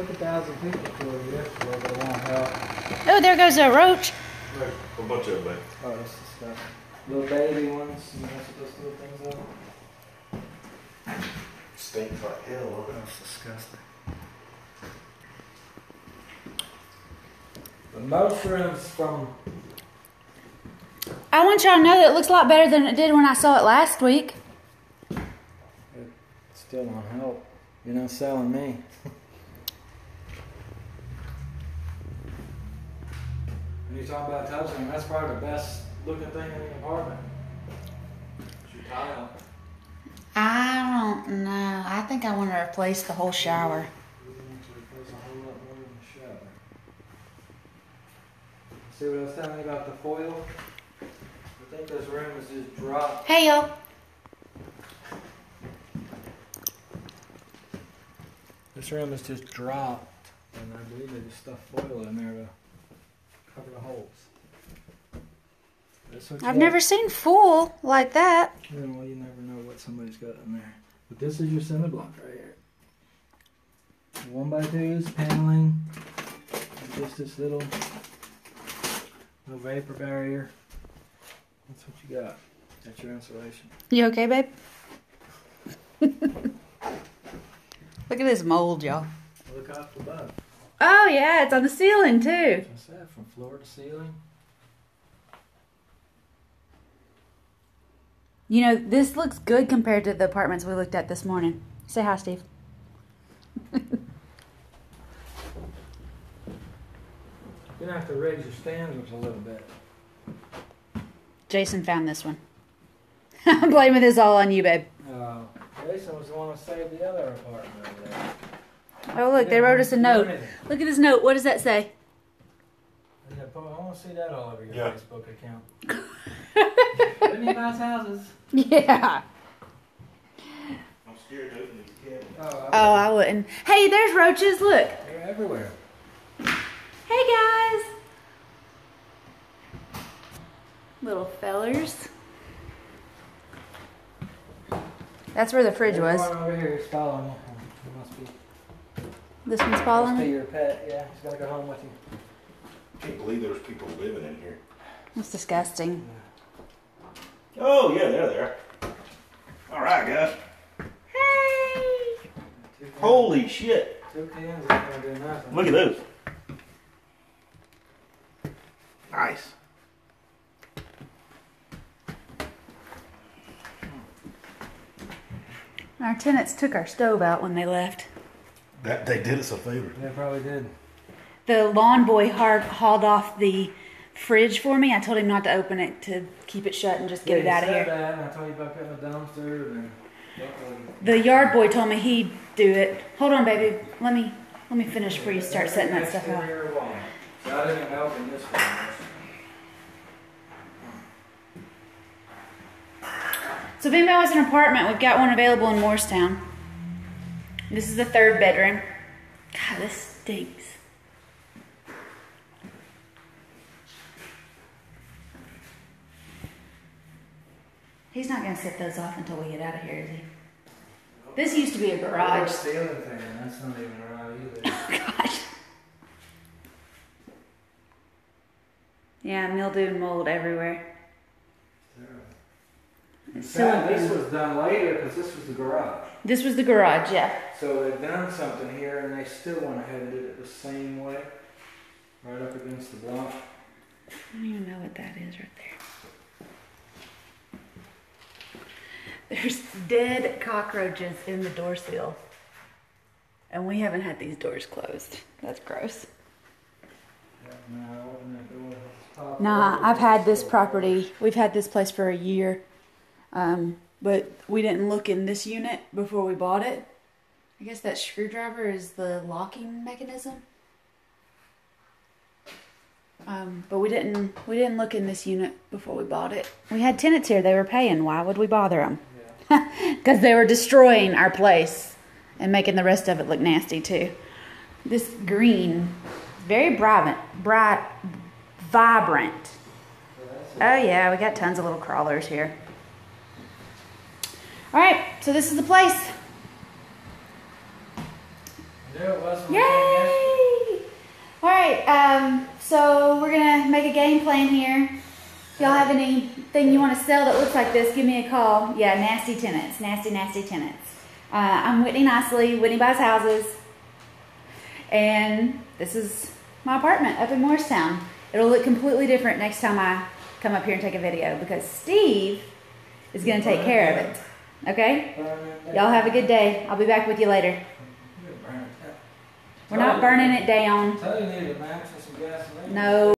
took a thousand people to it yesterday, but it won't help. Oh, there goes a roach. There's a bunch of them. Oh, that's disgusting. Little baby ones, you know, that's what those little things are. Stinks like hell. That's disgusting. The mushrooms from I want y'all to know that it looks a lot better than it did when I saw it last week. It still don't help. You're not selling me. you talk about touching, that's probably the best looking thing in the apartment. It's your tile. I don't know. I think I want to replace the whole shower. You need to replace a whole lot more than the shower. See what I was telling you about the foil? I think this room is just dropped. Hey, y'all. This room is just dropped, and I believe they just stuffed foil in there to cover the holes. That's what you I've never seen full like that. Well, you never know what somebody's got in there. But this is your cinder block right here. One by twos, paneling, and just this little, little vapor barrier. That's what you got. That's your insulation. You okay, babe? Look at this mold, y'all. Look off above. Oh, yeah, it's on the ceiling, too. What's that? From floor to ceiling? You know, this looks good compared to the apartments we looked at this morning. Say hi, Steve. You're gonna have to raise your standards a little bit. Jason found this one. I'm blaming this all on you, babe. Uh, Jason was the one who saved the other apartment over there. Oh, look, they wrote us a note. Look at this note. What does that say? Yeah, I want to see that all over your Yeah. Facebook account. Didn't he buy houses? Yeah. I'm scared to open these cabinets. Oh, Oh, I wouldn't. Hey, there's roaches. Look. they're everywhere. Hey, guys. Little fellers. That's where the fridge There's was. one over here is following you. He must be, This one's must be your pet. Yeah, he's gonna go home with you. I Can't believe there's people living in here. That's disgusting. Oh yeah, they're there. All right, guys. Hey. Holy shit! two cans ain't gonna do nothing. Look at those. Nice. Our tenants took our stove out when they left. That they did us a favor. They probably did. The lawn boy hard, hauled off the fridge for me. I told him not to open it to keep it shut and just get it out of here. That, and I told you about putting a dumpster and. The yard boy told me he'd do it. Hold on, baby. Let me let me finish before you start setting that stuff out. Exterior wall. So I didn't help in this one. So if anybody wants an apartment, we've got one available in Morristown. This is the third bedroom. God, this stinks. He's not gonna set those off until we get out of here, is he? This used to be a garage. Ceiling thing, that's not even right either. Oh, gosh. Yeah, mildew and mold everywhere. In fact, still- this was done later because this was the garage. This was the garage, yeah. So they've done something here, and they still went ahead and did it the same way, right up against the block. I don't even know what that is right there. There's dead cockroaches in the door seal. And we haven't had these doors closed. That's gross. No, I wouldn't have- it wouldn't have popped Nah, I've had this this property. We've had this place for a year. Um, but we didn't look in this unit before we bought it. I guess that screwdriver is the locking mechanism. Um, but we didn't we didn't look in this unit before we bought it. We had tenants here; they were paying. Why would we bother them? Yeah. Because they were destroying our place and making the rest of it look nasty too. This green, very bright, bright, vibrant. Oh yeah, we got tons of little crawlers here. All right, so this is the place. There it was. Yay! All right. Um, so we're gonna make a game plan here. If y'all have anything you want to sell that looks like this, give me a call. Yeah, nasty tenants, nasty, nasty tenants. Uh, I'm Whitney Nicely. Whitney buys houses, and this is my apartment up in Morristown. It'll look completely different next time I come up here and take a video because Steve is gonna take care of it. Okay? Y'all have a good day. I'll be back with you later. We're not burning it down. Tell you need a match and some gasoline. No.